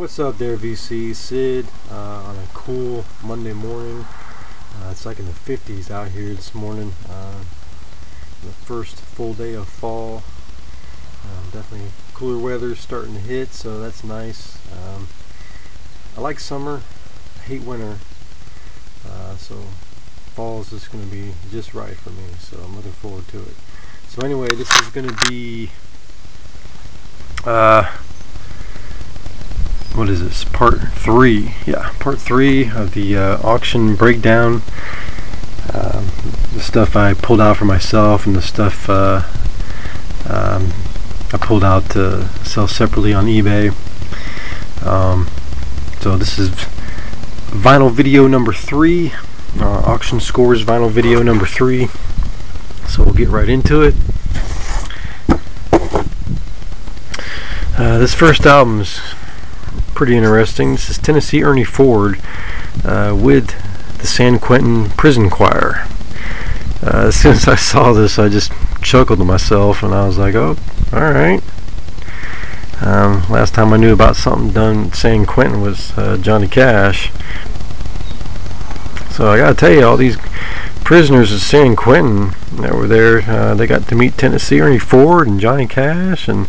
What's up there VC? Sid uh, on a cool Monday morning. Uh, it's like in the 50s out here this morning. Uh, the first full day of fall. Um, definitely cooler weather starting to hit so that's nice. Um, I like summer. I hate winter. Uh, so fall is just going to be just right for me so I'm looking forward to it. So anyway this is going to be uh, what is this? Part three. Yeah part three of the uh, auction breakdown. Um, the stuff I pulled out for myself and the stuff uh, um, I pulled out to sell separately on eBay. Um, so this is vinyl video number three. Uh, auction scores vinyl video number three. So we'll get right into it. Uh, this first album is pretty interesting. This is Tennessee Ernie Ford uh, with the San Quentin Prison Choir. Uh, as I saw this, I just chuckled to myself and I was like, oh, alright. Um, last time I knew about something done at San Quentin was uh, Johnny Cash. So I gotta tell you, all these prisoners at San Quentin that were there, uh, they got to meet Tennessee Ernie Ford and Johnny Cash and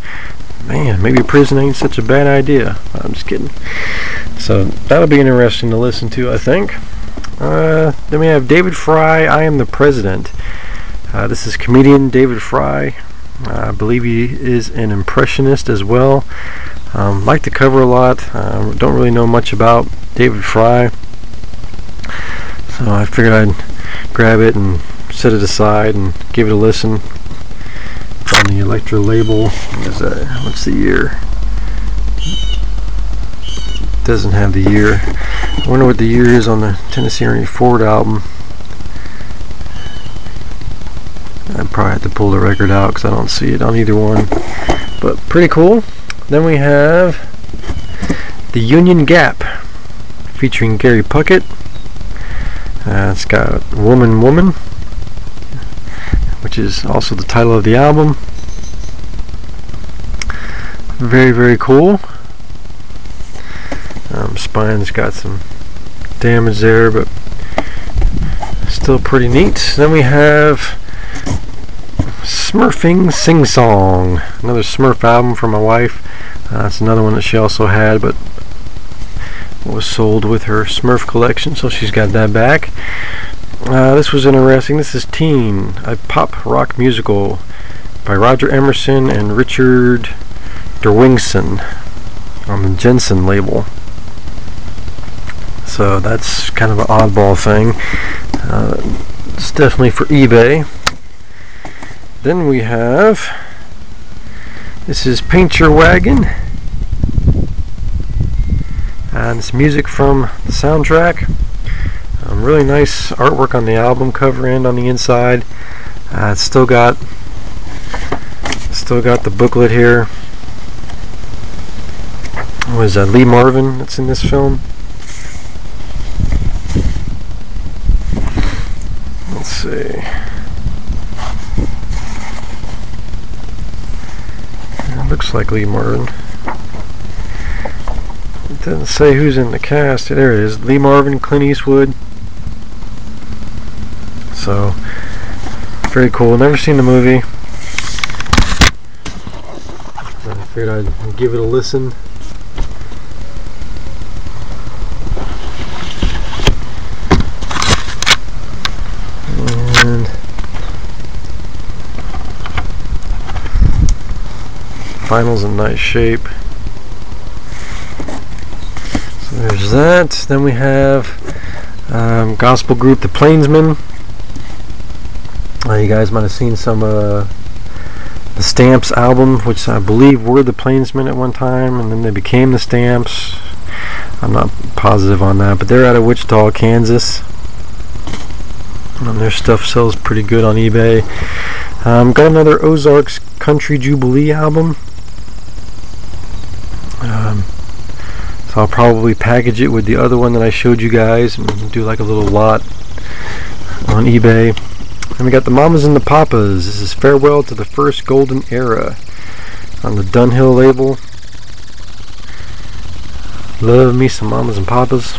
man, maybe prison ain't such a bad idea. I'm just kidding. So that'll be interesting to listen to, I think. Uh, then we have David Frye, I Am the President. Uh, this is comedian David Frye. Uh, I believe he is an impressionist as well. Um, like to cover a lot. Uh, don't really know much about David Frye. So I figured I'd grab it and set it aside and give it a listen on the Elektra label. what's the year? Doesn't have the year. I wonder what the year is on the Tennessee Ernie Ford album. I probably have to pull the record out because I don't see it on either one. But pretty cool. Then we have The Union Gap featuring Gary Puckett. Uh, it's got Woman Woman which is also the title of the album. Very, very cool. Um, spine's got some damage there, but still pretty neat. Then we have Smurfing Sing Song, another Smurf album for my wife. Uh, that's another one that she also had, but was sold with her Smurf collection, so she's got that back. Uh, this was interesting. This is Teen, a pop rock musical by Roger Emerson and Richard Derwingson on the Jensen label. So that's kind of an oddball thing. Uh, it's definitely for eBay. Then we have this is Paint Your Wagon. And it's music from the soundtrack. Really nice artwork on the album cover and on the inside. Uh, it's still got still got the booklet here. It was uh, Lee Marvin that's in this film. Let's see. It looks like Lee Marvin. It doesn't say who's in the cast. There it is. Lee Marvin, Clint Eastwood. So, very cool. Never seen the movie. I figured I'd give it a listen. And vinyl's in nice shape. So there's that. Then we have um, gospel group The Plainsmen. You guys might have seen some uh, the Stamps album, which I believe were the Plainsmen at one time, and then they became the Stamps. I'm not positive on that, but they're out of Wichita, Kansas. And their stuff sells pretty good on eBay. Um, got another Ozarks Country Jubilee album. Um, so I'll probably package it with the other one that I showed you guys and do like a little lot on eBay. And we got the Mamas and the Papas. This is Farewell to the First Golden Era on the Dunhill label. Love me some mamas and papas.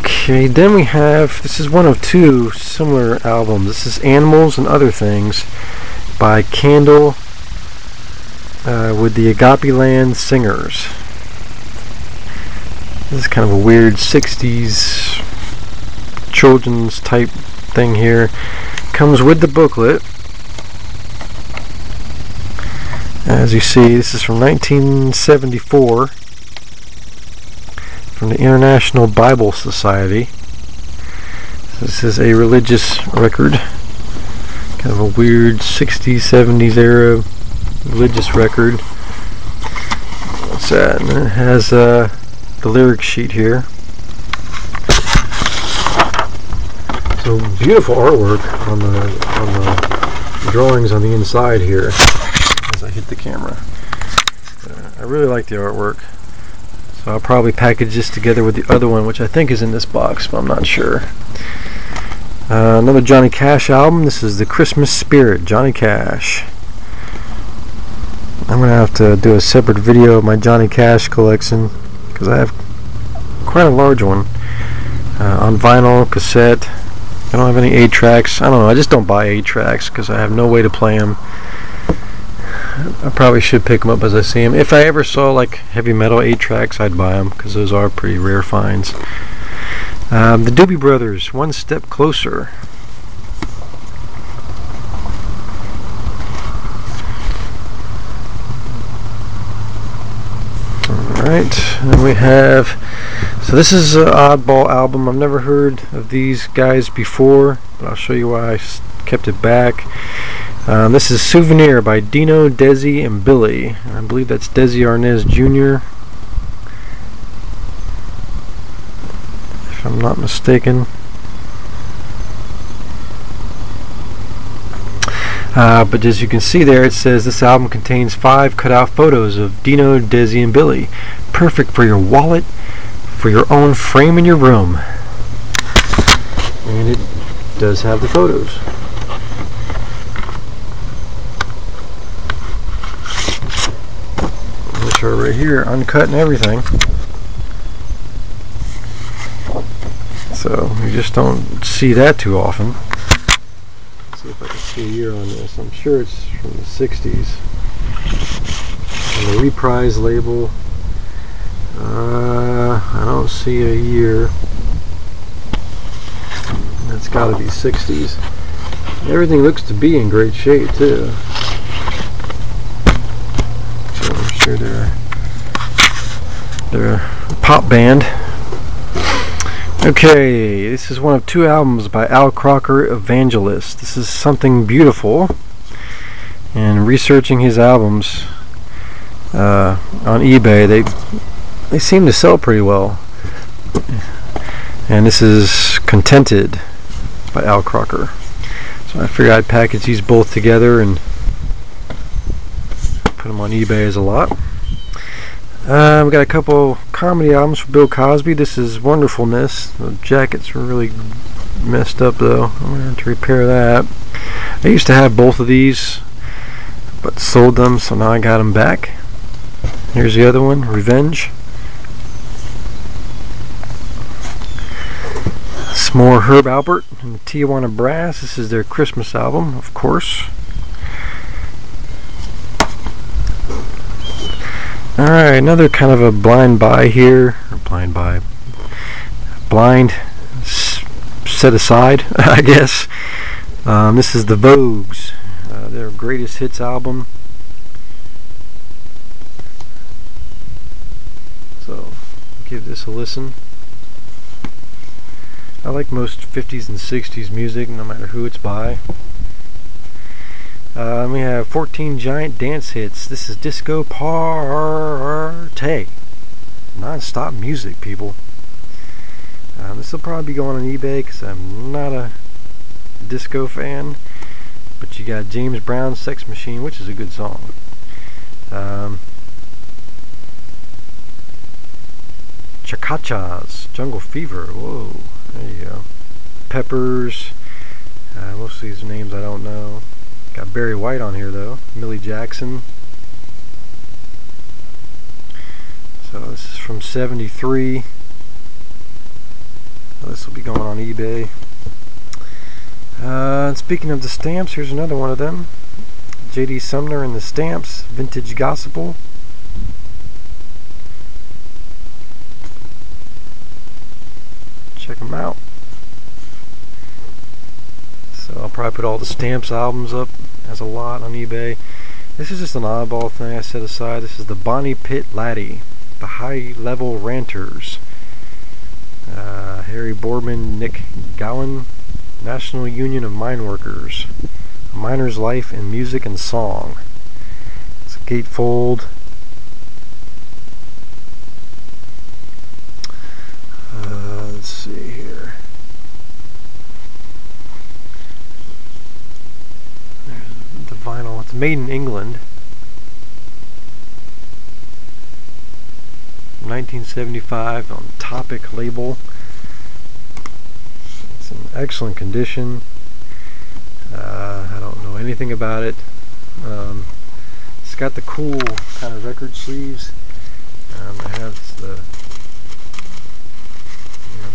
Okay, then we have, this is one of two similar albums. This is Animals and Other Things by Candle uh, with the Agapeland Singers. This is kind of a weird 60s children's type thing here. Comes with the booklet. As you see, this is from 1974 from the International Bible Society. This is a religious record. Kind of a weird 60s, 70s era religious record. What's that? And it has uh, the lyric sheet here. Beautiful artwork on the on the drawings on the inside here. As I hit the camera, uh, I really like the artwork. So I'll probably package this together with the other one, which I think is in this box, but I'm not sure. Uh, another Johnny Cash album. This is the Christmas Spirit, Johnny Cash. I'm gonna have to do a separate video of my Johnny Cash collection because I have quite a large one uh, on vinyl, cassette. I don't have any 8 tracks. I don't know. I just don't buy 8 tracks because I have no way to play them. I probably should pick them up as I see them. If I ever saw like heavy metal 8 tracks, I'd buy them because those are pretty rare finds. Um, the Doobie Brothers, One Step Closer. Alright, and we have, so this is an oddball album. I've never heard of these guys before, but I'll show you why I kept it back. Um, this is Souvenir by Dino, Desi, and Billy. I believe that's Desi Arnaz Jr. If I'm not mistaken. Uh, but as you can see there, it says this album contains five cutout photos of Dino, Desi, and Billy. Perfect for your wallet, for your own frame in your room. And it does have the photos. Which are right here, uncut and everything. So you just don't see that too often see if I can see a year on this. I'm sure it's from the 60s. And the reprise label, uh, I don't see a year. It's got to be 60s. Everything looks to be in great shape too. So I'm sure they're they're a pop band. Okay, this is one of two albums by Al Crocker Evangelist. This is something beautiful. And researching his albums uh, on eBay, they they seem to sell pretty well. And this is Contented by Al Crocker. So I figured I'd package these both together and put them on eBay as a lot. Uh, we got a couple comedy albums for Bill Cosby. This is Wonderfulness. The jackets really messed up though. I'm going to have to repair that. I used to have both of these, but sold them, so now I got them back. Here's the other one, Revenge. Some more Herb Alpert and the Tijuana Brass. This is their Christmas album, of course. Alright, another kind of a blind buy here, or blind buy, blind set aside, I guess. Um, this is the Vogues, uh, their greatest hits album. So, give this a listen. I like most 50s and 60s music, no matter who it's by. Uh, we have 14 giant dance hits. This is Disco Party. Non-stop music, people. Uh, this will probably be going on eBay because I'm not a disco fan. But you got James Brown's Sex Machine, which is a good song. Um, Chakachas, Jungle Fever. Whoa, there you go. Peppers. Uh, most of these names I don't know. Got Barry White on here though. Millie Jackson. So this is from 73. This will be going on eBay. Uh, speaking of the stamps, here's another one of them. J.D. Sumner and the Stamps, Vintage Gospel. Check them out. So I'll probably put all the Stamps albums up as a lot on eBay. This is just an oddball thing I set aside. This is the Bonny Pit Laddie, the High Level Ranters. Uh, Harry Boardman, Nick Gowan, National Union of Mine Workers. A Miner's Life in Music and Song. It's a gatefold. Uh, let's see here. There's the vinyl. It's made in England. 1975 on Topic label. It's in excellent condition. Uh, I don't know anything about it. Um, it's got the cool kind of record sleeves. Um, it has the, you know,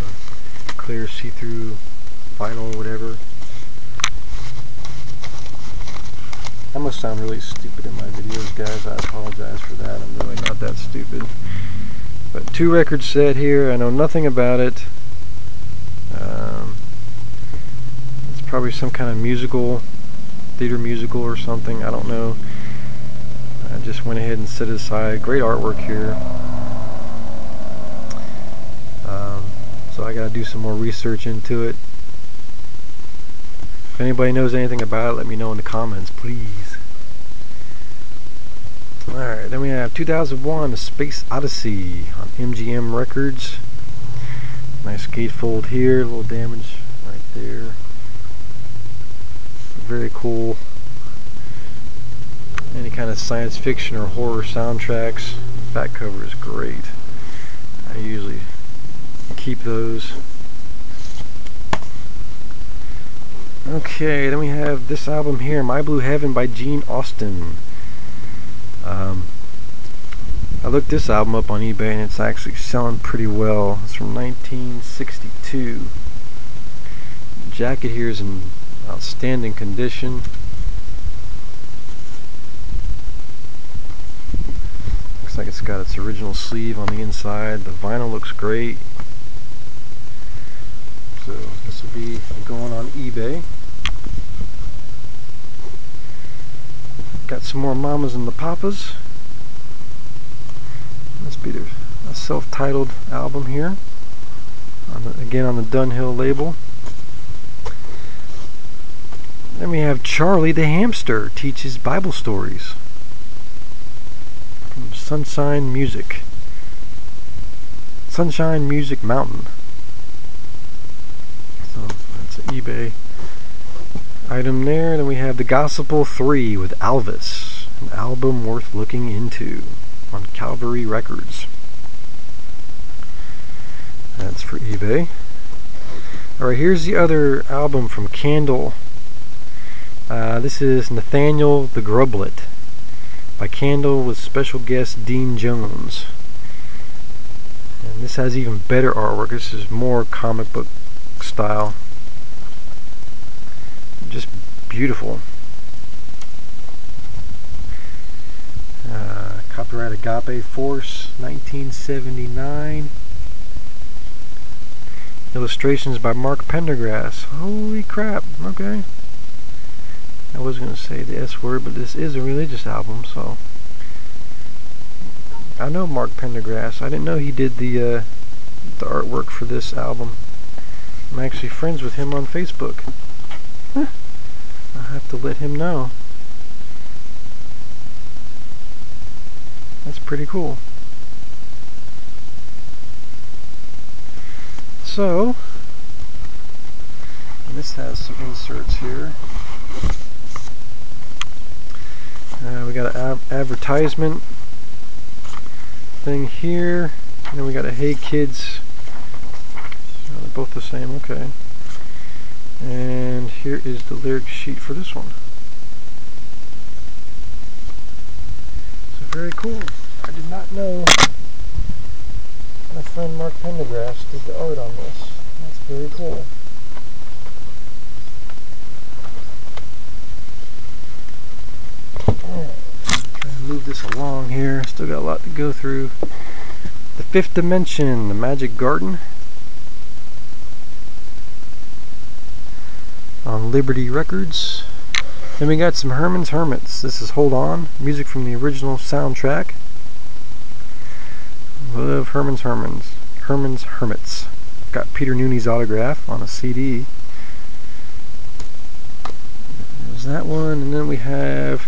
the clear see-through vinyl or whatever. I must sound really stupid in my videos, guys. I apologize for that. I'm really not that stupid. But two records set here. I know nothing about it. Um, it's probably some kind of musical, theater musical or something. I don't know. I just went ahead and set it aside. Great artwork here. Um, so I got to do some more research into it. If anybody knows anything about it, let me know in the comments, please. Alright, then we have 2001 A Space Odyssey on MGM Records. Nice gatefold here, a little damage right there. Very cool. Any kind of science fiction or horror soundtracks. Back cover is great. I usually keep those. Okay, then we have this album here, My Blue Heaven by Gene Austin. Um, I looked this album up on eBay and it's actually selling pretty well. It's from 1962. The jacket here is in outstanding condition. Looks like it's got its original sleeve on the inside. The vinyl looks great. So this will be going on eBay. Got some more Mamas and the Papas. Must be their a self-titled album here. On the, again on the Dunhill label. Then we have Charlie the Hamster teaches Bible stories from Sunshine Music. Sunshine Music Mountain. So that's eBay item there. Then we have The Gospel 3 with Alvis, an album worth looking into on Calvary Records. That's for eBay. Alright, here's the other album from Candle. Uh, this is Nathaniel the Grublet by Candle with special guest Dean Jones. And this has even better artwork. This is more comic book style just beautiful. Uh, copyright Agape Force, 1979. Illustrations by Mark Pendergrass. Holy crap, okay. I was going to say the S word, but this is a religious album, so. I know Mark Pendergrass. I didn't know he did the, uh, the artwork for this album. I'm actually friends with him on Facebook. I have to let him know. That's pretty cool. So, this has some inserts here. Uh, we got an advertisement thing here. And then we got a Hey Kids. Oh, they're both the same, okay. Here is the lyric sheet for this one. So very cool. I did not know My friend Mark Pendergrass did the art on this. That's very cool. Move this along here. Still got a lot to go through. The Fifth Dimension, the Magic Garden. On Liberty Records. Then we got some Herman's Hermits. This is Hold On, music from the original soundtrack. Love Herman's Hermans. Herman's Hermits. Got Peter Nooney's autograph on a CD. There's that one, and then we have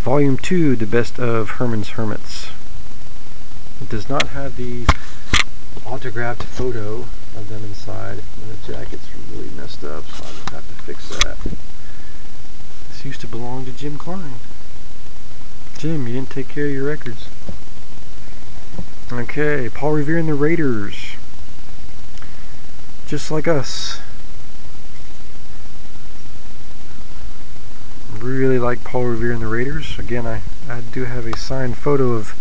Volume 2, The Best of Herman's Hermits. It does not have the autographed photo of them inside, and the jacket's really messed up, so I'll just have to fix that. This used to belong to Jim Klein. Jim, you didn't take care of your records. Okay, Paul Revere and the Raiders. Just like us. Really like Paul Revere and the Raiders. Again, I, I do have a signed photo of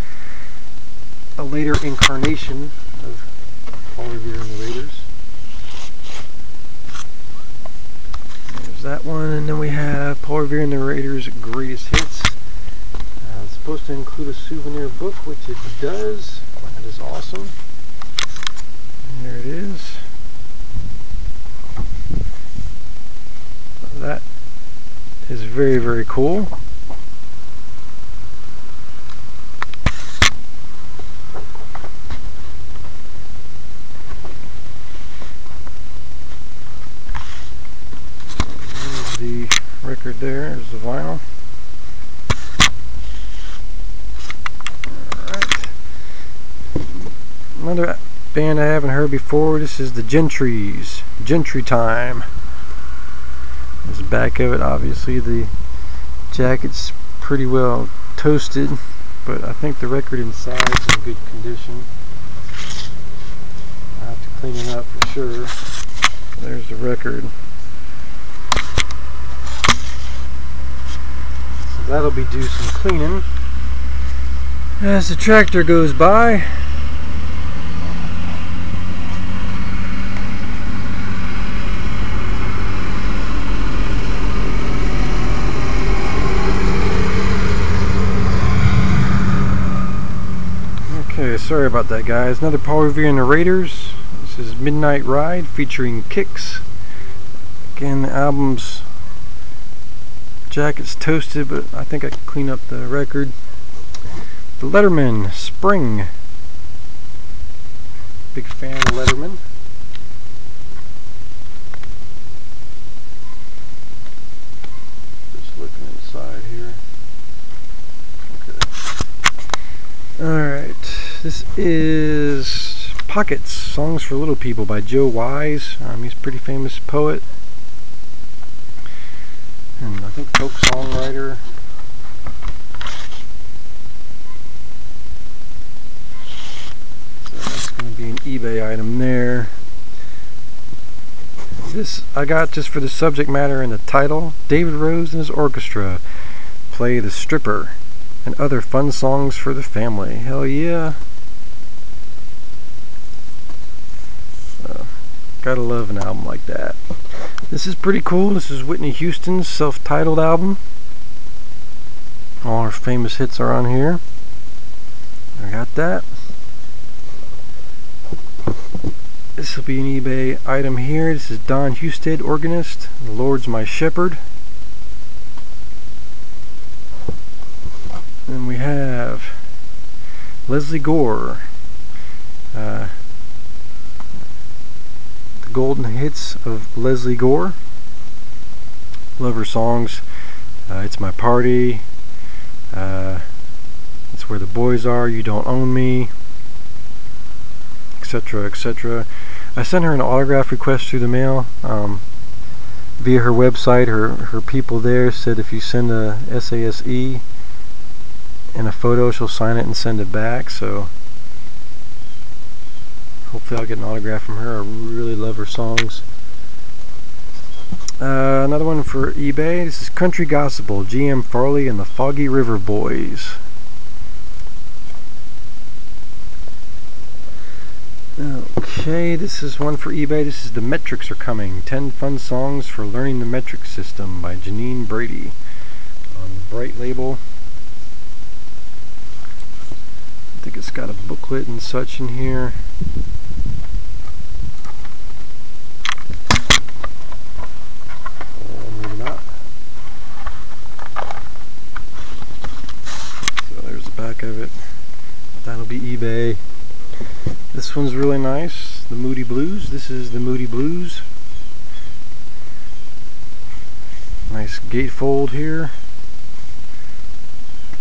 a later incarnation Paul Revere and the Raiders. There's that one, and then we have Paul Revere and the Raiders' greatest hits. Uh, it's supposed to include a souvenir book, which it does. That is awesome. And there it is. That is very, very cool. There's the record there, there's the vinyl. Alright. Another band I haven't heard before. This is the Gentrys. Gentry Time. There's the back of it. Obviously, the jacket's pretty well toasted, but I think the record inside is in good condition. I have to clean it up for sure. There's the record. That'll be due some cleaning. As the tractor goes by, Okay, sorry about that guys. Another Paul Revere the Raiders. This is Midnight Ride featuring Kicks. Again, the album's jacket's toasted, but I think I can clean up the record. The Lettermen, Spring. Big fan of Lettermen. Just looking inside here. Okay. Alright. This is Pockets, Songs for Little People by Joe Wise. Um, he's a pretty famous poet. And I think folk songwriter. So that's going to be an eBay item there. This I got just for the subject matter and the title. David Rose and his orchestra play The Stripper and other fun songs for the family. Hell yeah. Gotta love an album like that. This is pretty cool. This is Whitney Houston's self-titled album. All her famous hits are on here. I got that. This will be an eBay item here. This is Don Husted, organist. The Lord's My Shepherd. Then we have Lesley Gore. Uh, golden hits of Lesley Gore. Love her songs. Uh, it's My Party. Uh, it's Where the Boys Are. You Don't Own Me. Etc. Etc. I sent her an autograph request through the mail. Um, via her website, her, her people there said if you send a SASE and a photo, she'll sign it and send it back. So hopefully I'll get an autograph from her. I really love her songs. Uh, another one for eBay. This is Country Gospel, GM Farley and the Foggy River Boys. Okay, this is one for eBay. This is The Metrics Are Coming 10 Fun Songs for Learning the Metric System by Janeen Brady on the Brite label. I think it's got a booklet and such in here. Or maybe not. So there's the back of it. That'll be eBay. This one's really nice, the Moody Blues. This is the Moody Blues. Nice gatefold here.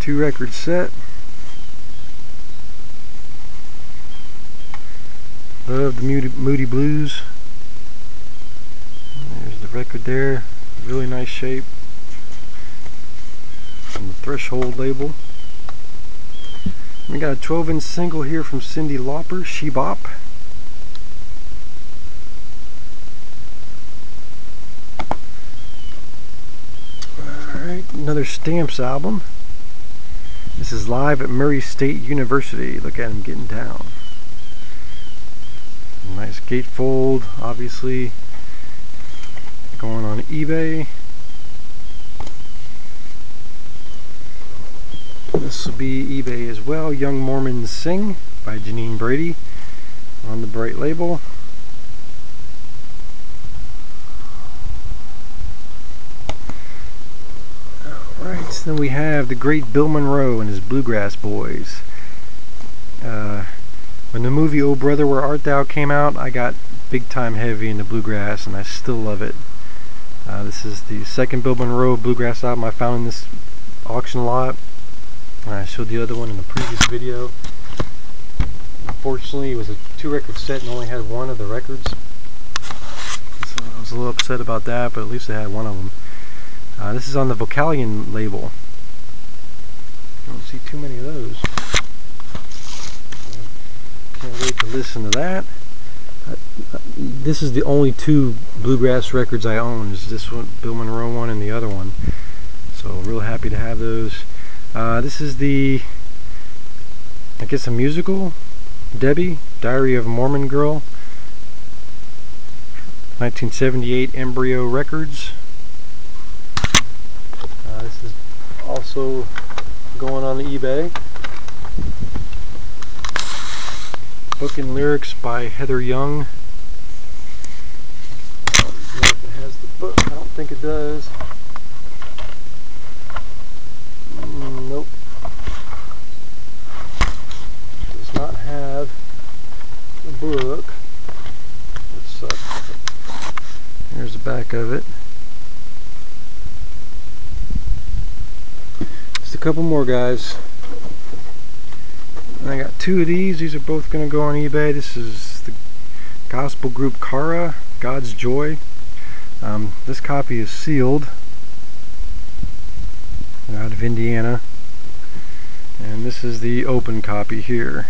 Two record set. Love the Moody, Moody Blues. There's the record there. Really nice shape. On the Threshold label. We got a 12 inch single here from Cyndi Lauper, She Bop. Alright, another Stamps album. This is live at Murray State University. Look at him getting down. Nice gatefold, obviously. Going on eBay. This will be eBay as well. Young Mormons Sing by Janeen Brady on the Brite label. Alright, then we have the great Bill Monroe and his Bluegrass Boys. Uh, when the movie Oh Brother Where Art Thou came out, I got big time heavy into bluegrass and I still love it. Uh, this is the second Bill Monroe bluegrass album I found in this auction lot. I showed the other one in the previous video. Unfortunately, it was a two record set and only had one of the records. So I was a little upset about that, but at least I had one of them. Uh, this is on the Vocalion label. I don't see too many of those. Can't wait to listen to that. Uh, this is the only two bluegrass records I own. Is this one, Bill Monroe one, and the other one. So real happy to have those. Uh, this is the, I guess a musical, Debbie, Diary of Mormon Girl, 1978 Embryo Records. Uh, this is also going on eBay. Book and lyrics by Heather Young. I don't know if it has the book. I don't think it does. Nope. Does not have a book. Let's, uh, here's the of it. Just a couple more guys. I got two of these. These are both going to go on eBay. This is the gospel group Kara, God's Joy. Um, this copy is sealed out of Indiana and this is the open copy here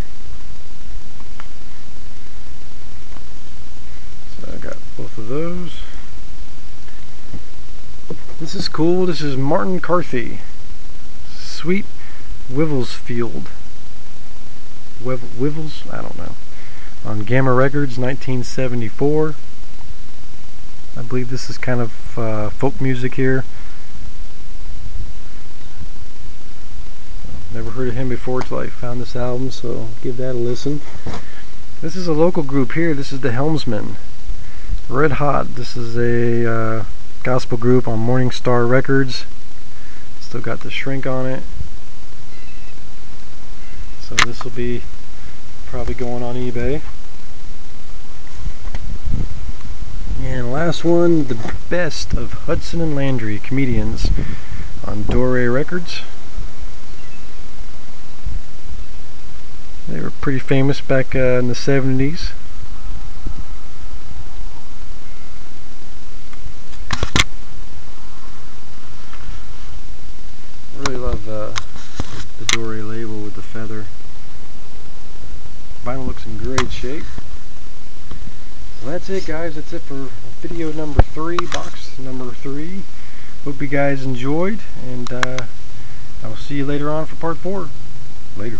so I got both of those this is cool this is Martin Carthy Sweet Wivelsfield Wiv Wivels I don't know on Gamma Records 1974 I believe this is kind of uh, folk music here Never heard of him before till I found this album, so give that a listen. This is a local group here. This is the Helmsmen. Red Hot. This is a uh, gospel group on Morning Star Records. Still got the shrink on it. So this will be probably going on eBay. And last one, the best of Hudson and Landry comedians on Dore Records. They were pretty famous back uh, in the 70s. Really love uh, the Dory label with the feather. Vinyl looks in great shape. So that's it guys, that's it for video number three, box number three. Hope you guys enjoyed and uh, I will see you later on for part four. Later.